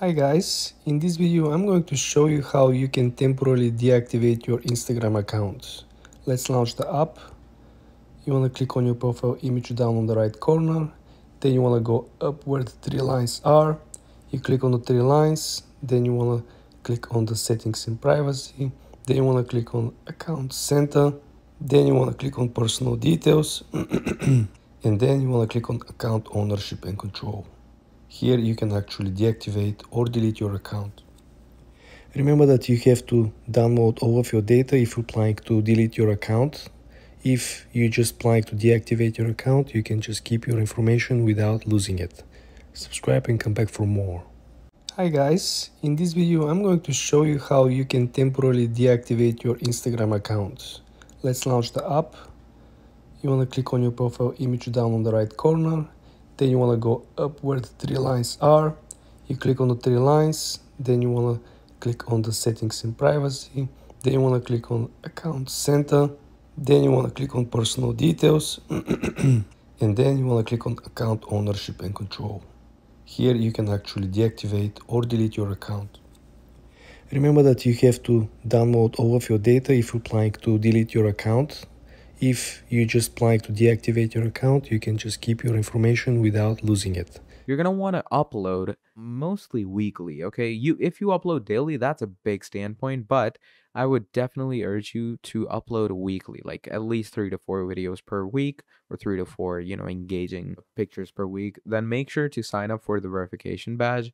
Hi guys, in this video I'm going to show you how you can temporarily deactivate your Instagram account. Let's launch the app. You want to click on your profile image down on the right corner. Then you want to go up where the three lines are. You click on the three lines. Then you want to click on the settings and privacy. Then you want to click on account center. Then you want to click on personal details. and then you want to click on account ownership and control. Here you can actually deactivate or delete your account. Remember that you have to download all of your data if you're planning to delete your account. If you just plan to deactivate your account, you can just keep your information without losing it. Subscribe and come back for more. Hi guys, in this video I'm going to show you how you can temporarily deactivate your Instagram account. Let's launch the app. You want to click on your profile image down on the right corner then you want to go up where the three lines are. You click on the three lines. Then you want to click on the settings and privacy. Then you want to click on account center. Then you want to click on personal details. And then you want to click on account ownership and control. Here you can actually deactivate or delete your account. Remember that you have to download all of your data if you're planning to delete your account if you just plan to deactivate your account, you can just keep your information without losing it. You're going to want to upload mostly weekly, okay? You if you upload daily, that's a big standpoint, but I would definitely urge you to upload weekly, like at least 3 to 4 videos per week or 3 to 4, you know, engaging pictures per week. Then make sure to sign up for the verification badge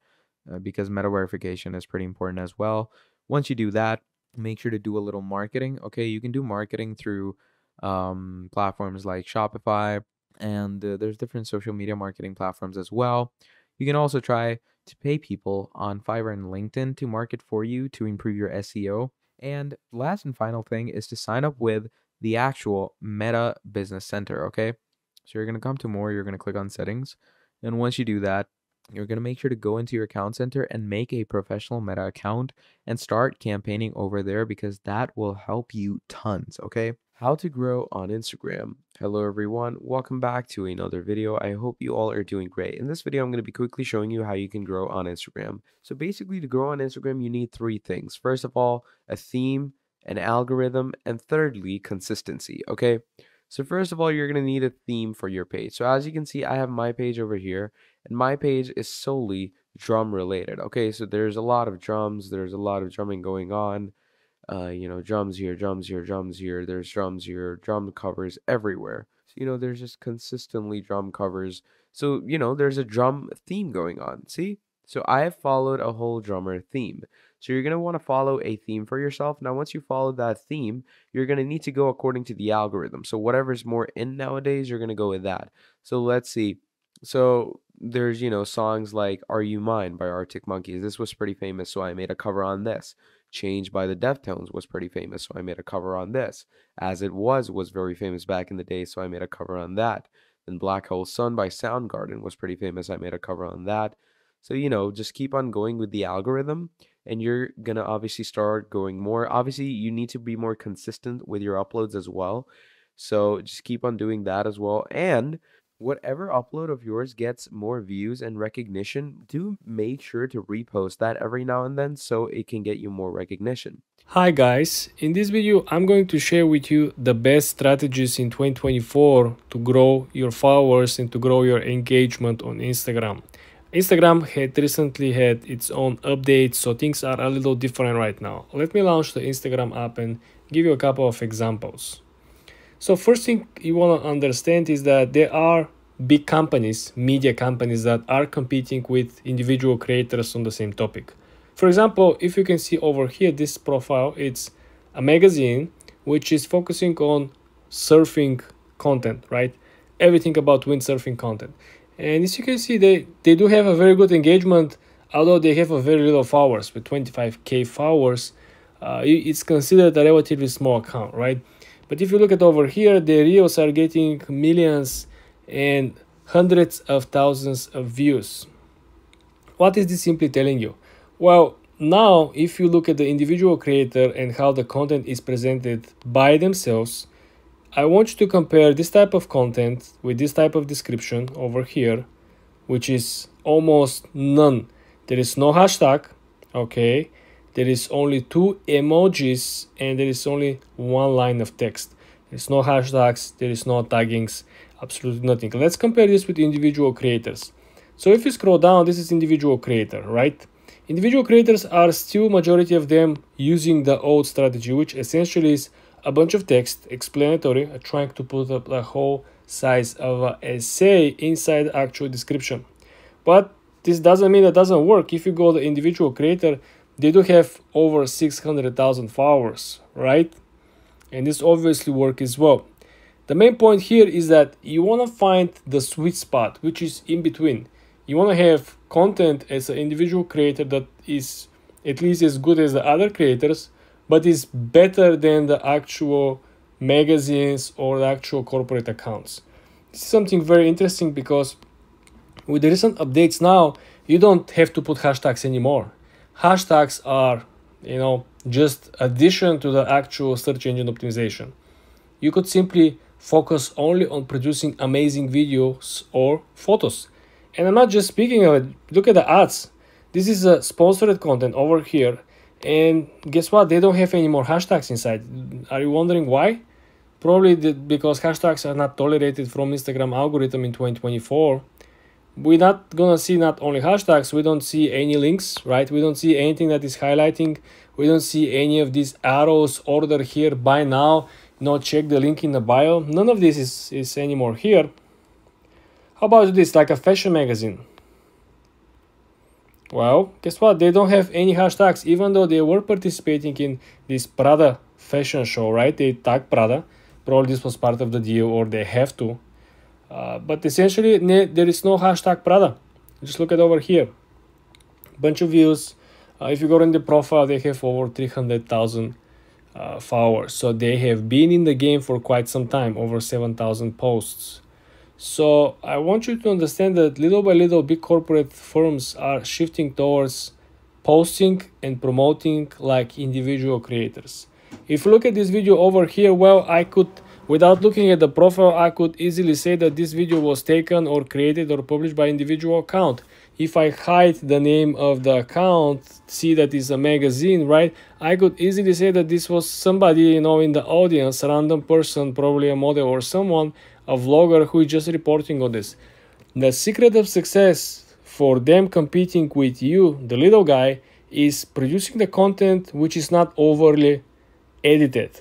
uh, because meta verification is pretty important as well. Once you do that, make sure to do a little marketing, okay? You can do marketing through um, platforms like Shopify, and uh, there's different social media marketing platforms as well. You can also try to pay people on Fiverr and LinkedIn to market for you to improve your SEO. And last and final thing is to sign up with the actual Meta Business Center, okay? So you're going to come to more, you're going to click on settings. And once you do that, you're going to make sure to go into your account center and make a professional meta account and start campaigning over there because that will help you tons, okay? How to grow on Instagram. Hello everyone, welcome back to another video. I hope you all are doing great. In this video, I'm going to be quickly showing you how you can grow on Instagram. So basically to grow on Instagram, you need three things. First of all, a theme, an algorithm, and thirdly, consistency, okay? So first of all, you're going to need a theme for your page. So as you can see, I have my page over here, and my page is solely drum related. Okay, so there's a lot of drums, there's a lot of drumming going on uh, you know, drums here, drums here, drums here. There's drums here, drum covers everywhere. So, you know, there's just consistently drum covers. So, you know, there's a drum theme going on. See? So I have followed a whole drummer theme. So you're going to want to follow a theme for yourself. Now, once you follow that theme, you're going to need to go according to the algorithm. So whatever's more in nowadays, you're going to go with that. So let's see. So there's, you know, songs like Are You Mine by Arctic Monkeys. This was pretty famous, so I made a cover on this. Change by the Deftones was pretty famous, so I made a cover on this. As It Was was very famous back in the day, so I made a cover on that. Then Black Hole Sun by Soundgarden was pretty famous, I made a cover on that. So, you know, just keep on going with the algorithm and you're going to obviously start going more. Obviously, you need to be more consistent with your uploads as well. So, just keep on doing that as well. And whatever upload of yours gets more views and recognition, do make sure to repost that every now and then so it can get you more recognition. Hi guys, in this video I'm going to share with you the best strategies in 2024 to grow your followers and to grow your engagement on Instagram. Instagram had recently had its own update so things are a little different right now. Let me launch the Instagram app and give you a couple of examples. So first thing you want to understand is that there are big companies, media companies that are competing with individual creators on the same topic. For example, if you can see over here, this profile, it's a magazine which is focusing on surfing content, right? Everything about windsurfing content. And as you can see, they, they do have a very good engagement, although they have a very little followers, with 25k followers. Uh, it's considered a relatively small account, right? But if you look at over here, the reels are getting millions and hundreds of thousands of views. What is this simply telling you? Well, now if you look at the individual creator and how the content is presented by themselves, I want you to compare this type of content with this type of description over here, which is almost none there is no hashtag okay there is only two emojis and there is only one line of text. There's no hashtags there is no taggings absolutely nothing. Let's compare this with individual creators. So if you scroll down this is individual creator right? Individual creators are still majority of them using the old strategy which essentially is a bunch of text explanatory trying to put up the whole size of an essay inside actual description. But this doesn't mean it doesn't work. If you go the individual creator they do have over 600,000 followers right? And this obviously work as well. The main point here is that you want to find the sweet spot which is in between. You want to have content as an individual creator that is at least as good as the other creators but is better than the actual magazines or the actual corporate accounts. This is something very interesting because with the recent updates now you don't have to put hashtags anymore hashtags are you know just addition to the actual search engine optimization. You could simply focus only on producing amazing videos or photos. And i'm not just speaking of it. Look at the ads. This is a sponsored content over here. And guess what? They don't have any more hashtags inside. Are you wondering why? Probably because hashtags are not tolerated from instagram algorithm in 2024 we're not gonna see not only hashtags we don't see any links right? We don't see anything that is highlighting. We don't see any of these arrows order here buy now. No check the link in the bio. None of this is is anymore here. How about this like a fashion magazine? Well guess what? They don't have any hashtags even though they were participating in this prada fashion show right? They tag prada. Probably this was part of the deal or they have to uh, but essentially, there is no hashtag Prada. Just look at over here. Bunch of views. Uh, if you go in the profile, they have over 300,000 uh, followers. So they have been in the game for quite some time, over 7,000 posts. So I want you to understand that little by little, big corporate firms are shifting towards posting and promoting like individual creators. If you look at this video over here, well, I could Without looking at the profile, I could easily say that this video was taken or created or published by individual account. If I hide the name of the account, see that it's a magazine, right? I could easily say that this was somebody, you know, in the audience, a random person, probably a model or someone, a vlogger who is just reporting on this. The secret of success for them competing with you, the little guy, is producing the content which is not overly edited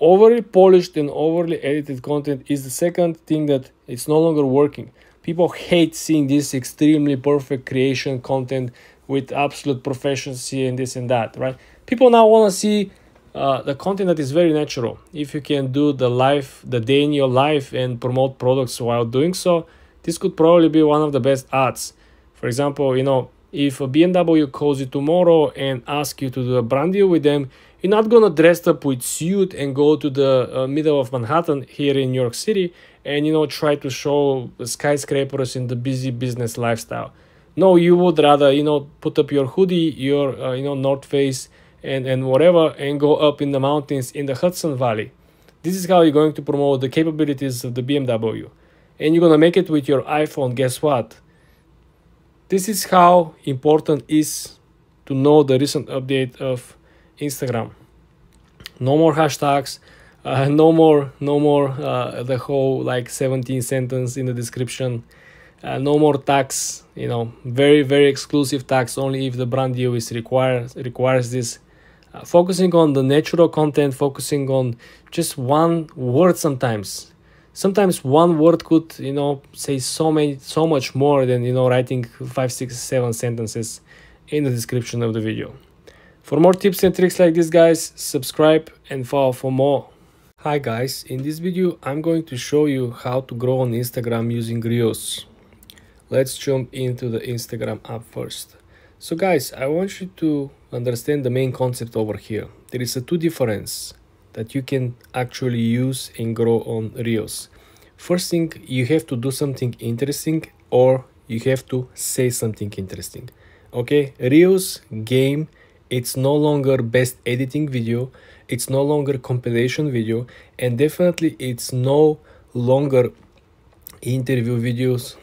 overly polished and overly edited content is the second thing that it's no longer working. People hate seeing this extremely perfect creation content with absolute proficiency and this and that right? People now want to see uh, the content that is very natural. If you can do the life the day in your life and promote products while doing so this could probably be one of the best ads. For example you know if a bmw calls you tomorrow and asks you to do a brand deal with them you're not gonna dress up with suit and go to the uh, middle of Manhattan here in New York City and you know try to show skyscrapers in the busy business lifestyle. No, you would rather you know put up your hoodie, your uh, you know North Face and and whatever, and go up in the mountains in the Hudson Valley. This is how you're going to promote the capabilities of the BMW, and you're gonna make it with your iPhone. Guess what? This is how important is to know the recent update of Instagram. No more hashtags. Uh, no more, no more uh, the whole like 17 sentence in the description. Uh, no more tags. You know, very very exclusive tags only if the brand deal is requires requires this. Uh, focusing on the natural content, focusing on just one word sometimes. Sometimes one word could you know say so many so much more than you know writing five six seven sentences in the description of the video. For more tips and tricks like this guys, subscribe and follow for more. Hi guys, in this video I'm going to show you how to grow on Instagram using Reels. Let's jump into the Instagram app first. So guys, I want you to understand the main concept over here. There is a two difference that you can actually use and grow on Reels. First thing, you have to do something interesting or you have to say something interesting. Okay, Reels game it's no longer best editing video. It's no longer compilation video. And definitely it's no longer interview videos.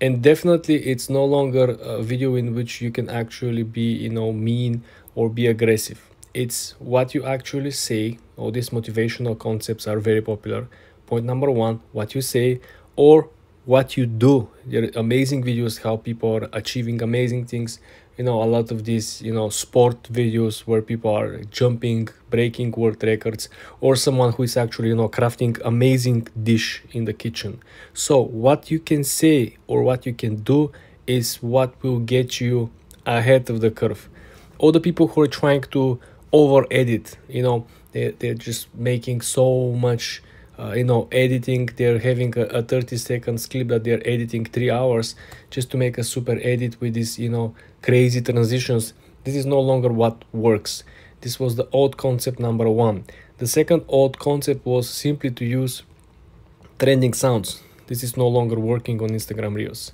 And definitely it's no longer a video in which you can actually be you know mean or be aggressive. It's what you actually say. All these motivational concepts are very popular. Point number one what you say or what you do. There are amazing videos how people are achieving amazing things you know a lot of these you know sport videos where people are jumping breaking world records or someone who is actually you know crafting amazing dish in the kitchen. So what you can say or what you can do is what will get you ahead of the curve. All the people who are trying to over edit you know they, they're just making so much uh, you know editing they're having a, a 30 seconds clip that they're editing three hours just to make a super edit with these you know crazy transitions. This is no longer what works. This was the old concept number one. The second old concept was simply to use trending sounds. This is no longer working on instagram reels.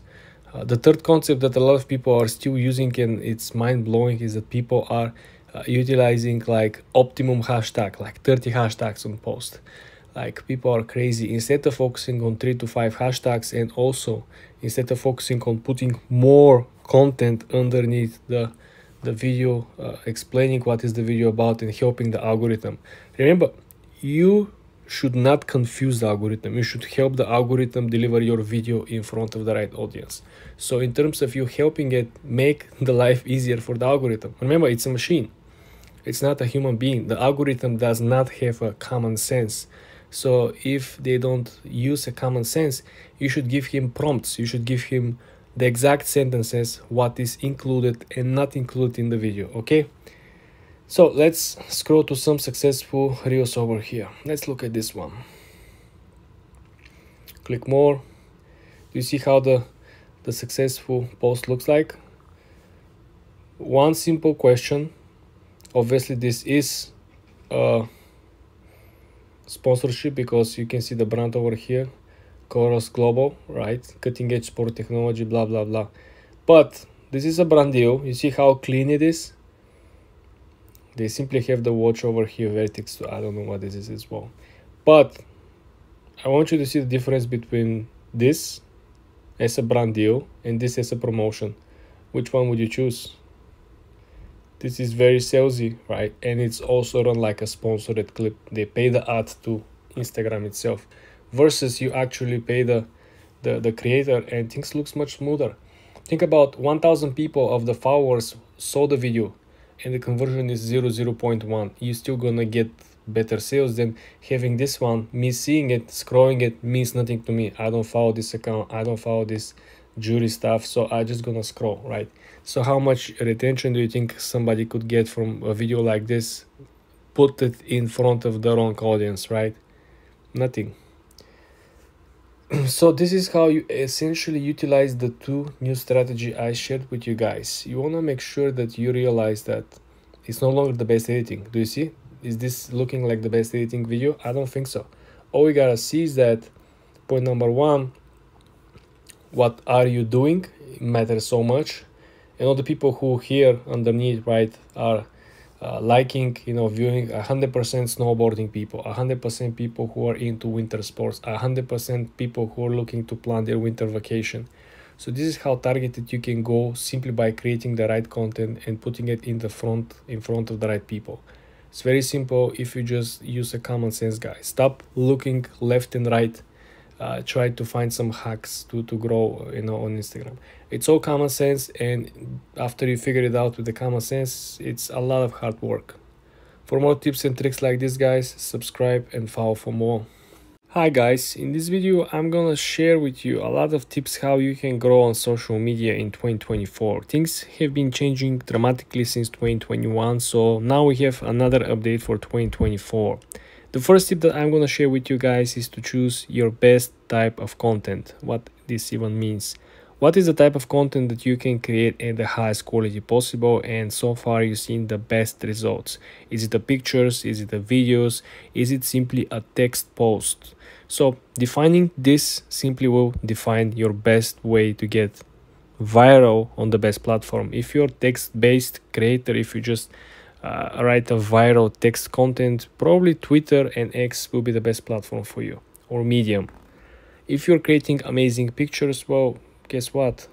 Uh, the third concept that a lot of people are still using and it's mind-blowing is that people are uh, utilizing like optimum hashtag like 30 hashtags on post like people are crazy. Instead of focusing on three to five hashtags and also instead of focusing on putting more content underneath the the video uh, explaining what is the video about and helping the algorithm. Remember you should not confuse the algorithm. You should help the algorithm deliver your video in front of the right audience. So in terms of you helping it make the life easier for the algorithm. Remember it's a machine. It's not a human being. The algorithm does not have a common sense so if they don't use a common sense, you should give him prompts. You should give him the exact sentences, what is included and not included in the video, okay? So let's scroll to some successful reels over here. Let's look at this one. Click more. You see how the, the successful post looks like? One simple question. Obviously this is uh, sponsorship because you can see the brand over here Coros Global right? Cutting edge sport technology blah blah blah. But this is a brand deal you see how clean it is? They simply have the watch over here Vertix. I don't know what this is as well. But I want you to see the difference between this as a brand deal and this as a promotion. Which one would you choose this is very salesy right? And it's also run like a sponsored clip. They pay the ad to instagram itself versus you actually pay the the, the creator and things looks much smoother. Think about 1000 people of the followers saw the video and the conversion is 0 0.1 you're still gonna get better sales than having this one me seeing it scrolling it means nothing to me. I don't follow this account. I don't follow this jury stuff so i just gonna scroll right? So how much retention do you think somebody could get from a video like this put it in front of the wrong audience right? Nothing. So this is how you essentially utilize the two new strategy i shared with you guys. You want to make sure that you realize that it's no longer the best editing. Do you see? Is this looking like the best editing video? I don't think so. All we gotta see is that point number one what are you doing matters so much. And all the people who here underneath right are uh, liking you know viewing 100% snowboarding people 100% people who are into winter sports 100% people who are looking to plan their winter vacation. So this is how targeted you can go simply by creating the right content and putting it in the front in front of the right people. It's very simple if you just use a common sense guys. Stop looking left and right uh, try to find some hacks to, to grow you know on instagram. It's all common sense and after you figure it out with the common sense it's a lot of hard work. For more tips and tricks like this guys subscribe and follow for more. Hi guys. In this video i'm gonna share with you a lot of tips how you can grow on social media in 2024 things have been changing dramatically since 2021 so now we have another update for 2024 the first tip that I'm going to share with you guys is to choose your best type of content. What this even means. What is the type of content that you can create at the highest quality possible and so far you've seen the best results. Is it the pictures? Is it the videos? Is it simply a text post? So defining this simply will define your best way to get viral on the best platform. If you're text-based creator, if you just uh, write a viral text content, probably Twitter and X will be the best platform for you or Medium. If you're creating amazing pictures, well, guess what?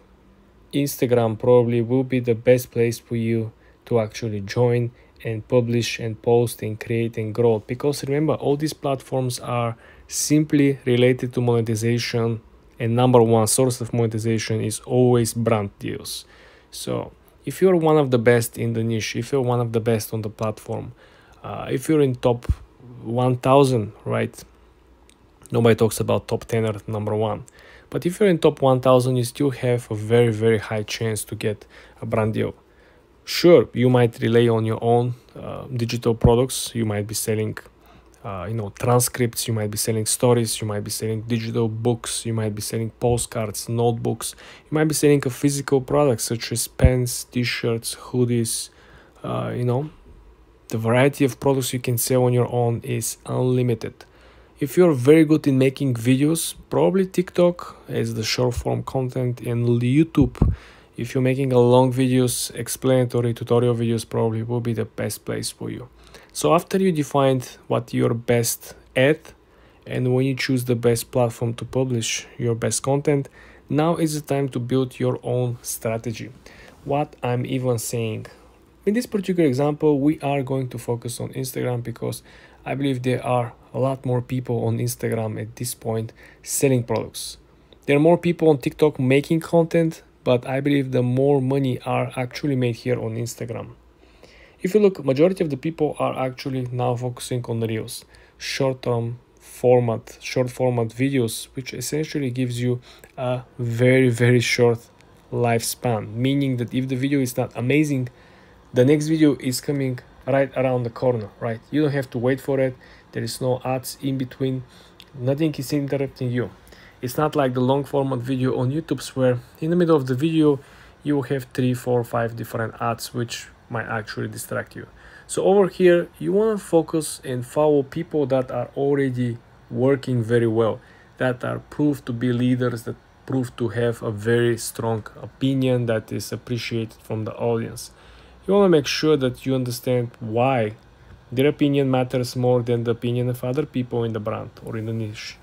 Instagram probably will be the best place for you to actually join and publish and post and create and grow. Because remember all these platforms are simply related to monetization and number one source of monetization is always brand deals. So if you're one of the best in the niche if you're one of the best on the platform uh, if you're in top 1000 right nobody talks about top 10 or number one. But if you're in top 1000 you still have a very very high chance to get a brand deal. Sure you might rely on your own uh, digital products. You might be selling uh, you know transcripts you might be selling stories you might be selling digital books you might be selling postcards notebooks you might be selling a physical product such as pens t-shirts hoodies uh, you know. The variety of products you can sell on your own is unlimited. If you're very good in making videos probably tiktok as the short form content and youtube. If you're making a long videos explanatory tutorial videos probably will be the best place for you so after you defined what you're best at and when you choose the best platform to publish your best content, now is the time to build your own strategy. What I'm even saying. In this particular example, we are going to focus on Instagram because I believe there are a lot more people on Instagram at this point selling products. There are more people on TikTok making content, but I believe the more money are actually made here on Instagram. If you look, majority of the people are actually now focusing on reels, short-term format, short format videos, which essentially gives you a very, very short lifespan, meaning that if the video is not amazing, the next video is coming right around the corner, right? You don't have to wait for it. There is no ads in between. Nothing is interrupting you. It's not like the long format video on YouTube where in the middle of the video, you will have three, four, five different ads, which might actually distract you. So over here, you want to focus and follow people that are already working very well, that are proved to be leaders, that prove to have a very strong opinion that is appreciated from the audience. You want to make sure that you understand why their opinion matters more than the opinion of other people in the brand or in the niche.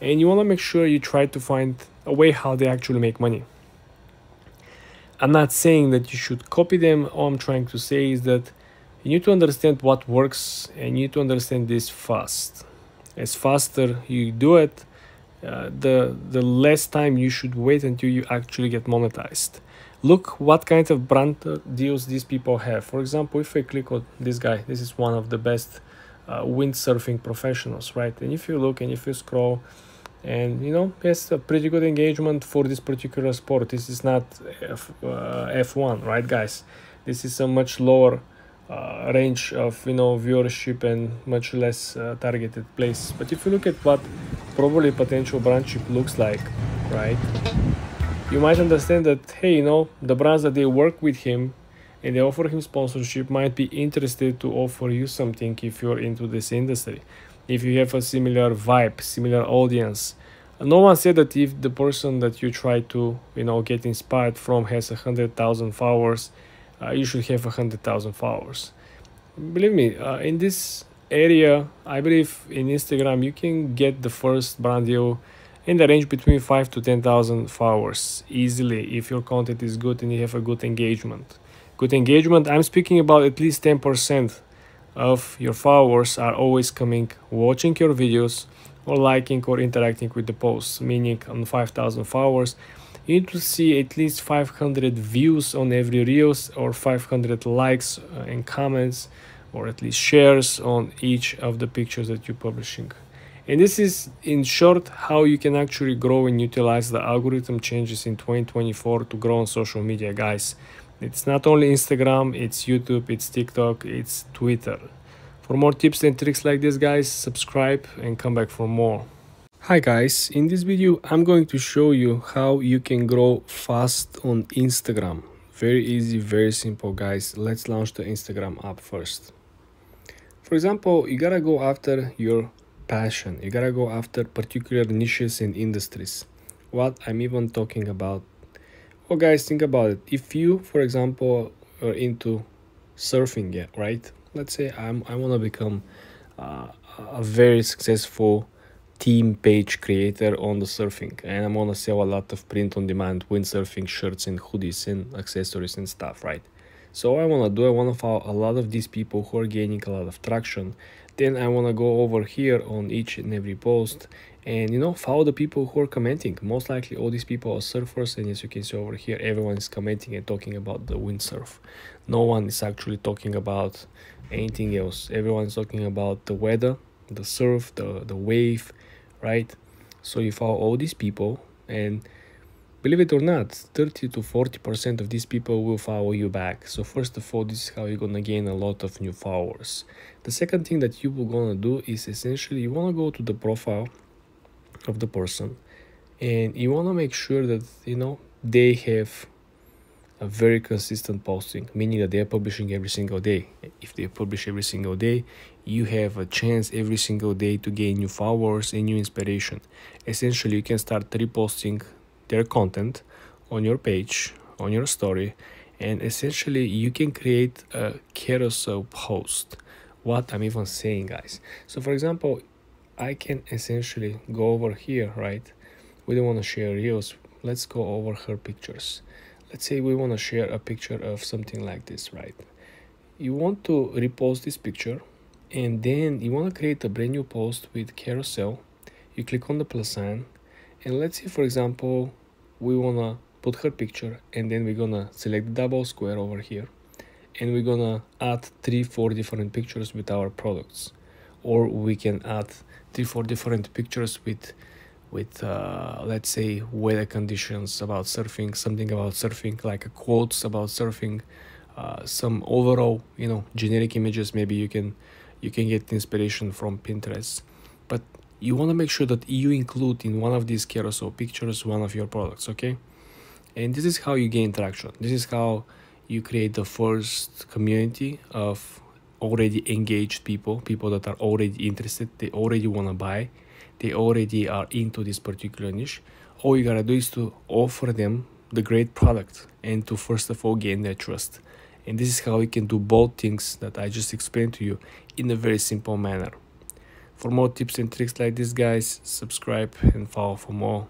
And you want to make sure you try to find a way how they actually make money. I'm not saying that you should copy them. All I'm trying to say is that you need to understand what works and you need to understand this fast. As faster you do it, uh, the the less time you should wait until you actually get monetized. Look what kind of brand deals these people have. For example, if I click on this guy, this is one of the best uh, windsurfing professionals, right? And if you look and if you scroll, and you know has a pretty good engagement for this particular sport. This is not F, uh, f1 right guys? This is a much lower uh, range of you know viewership and much less uh, targeted place but if you look at what probably potential brandship looks like right you might understand that hey you know the brands that they work with him and they offer him sponsorship might be interested to offer you something if you're into this industry if you have a similar vibe similar audience. No one said that if the person that you try to you know get inspired from has a hundred thousand followers uh, you should have a hundred thousand followers. Believe me uh, in this area i believe in instagram you can get the first brand deal in the range between 5 to 10,000 followers easily if your content is good and you have a good engagement. Good engagement i'm speaking about at least 10% of your followers are always coming watching your videos or liking or interacting with the posts meaning on 5000 followers. You need to see at least 500 views on every reels or 500 likes uh, and comments or at least shares on each of the pictures that you're publishing. And this is in short how you can actually grow and utilize the algorithm changes in 2024 to grow on social media guys it's not only Instagram, it's YouTube, it's TikTok, it's Twitter. For more tips and tricks like this guys, subscribe and come back for more. Hi guys, in this video I'm going to show you how you can grow fast on Instagram. Very easy, very simple guys. Let's launch the Instagram app first. For example, you gotta go after your passion. You gotta go after particular niches and industries. What I'm even talking about well guys think about it if you for example are into surfing right let's say i'm i want to become uh, a very successful team page creator on the surfing and I'm gonna sell a lot of print on demand windsurfing shirts and hoodies and accessories and stuff, right? So I wanna do, I wanna follow a lot of these people who are gaining a lot of traction. Then I wanna go over here on each and every post and you know follow the people who are commenting. Most likely all these people are surfers and as you can see over here everyone is commenting and talking about the windsurf. No one is actually talking about anything else. Everyone is talking about the weather the surf the the wave right? So you follow all these people and believe it or not 30 to 40 percent of these people will follow you back. So first of all this is how you're gonna gain a lot of new followers. The second thing that you will gonna do is essentially you want to go to the profile of the person. And you want to make sure that you know they have a very consistent posting meaning that they're publishing every single day. If they publish every single day you have a chance every single day to gain new followers and new inspiration. Essentially you can start reposting their content on your page on your story and essentially you can create a carousel post. What i'm even saying guys. So for example I can essentially go over here, right? We don't want to share reels. Let's go over her pictures. Let's say we want to share a picture of something like this, right? You want to repost this picture and then you want to create a brand new post with carousel. You click on the plus sign and let's say, for example, we want to put her picture and then we're gonna select double square over here and we're gonna add three four different pictures with our products or we can add three four different pictures with with uh, let's say weather conditions about surfing something about surfing like quotes about surfing uh, some overall you know generic images. Maybe you can you can get inspiration from pinterest. But you want to make sure that you include in one of these carousel pictures one of your products okay? And this is how you gain traction. This is how you create the first community of already engaged people, people that are already interested, they already want to buy, they already are into this particular niche. All you gotta do is to offer them the great product and to first of all gain their trust. And this is how you can do both things that I just explained to you in a very simple manner. For more tips and tricks like this, guys, subscribe and follow for more.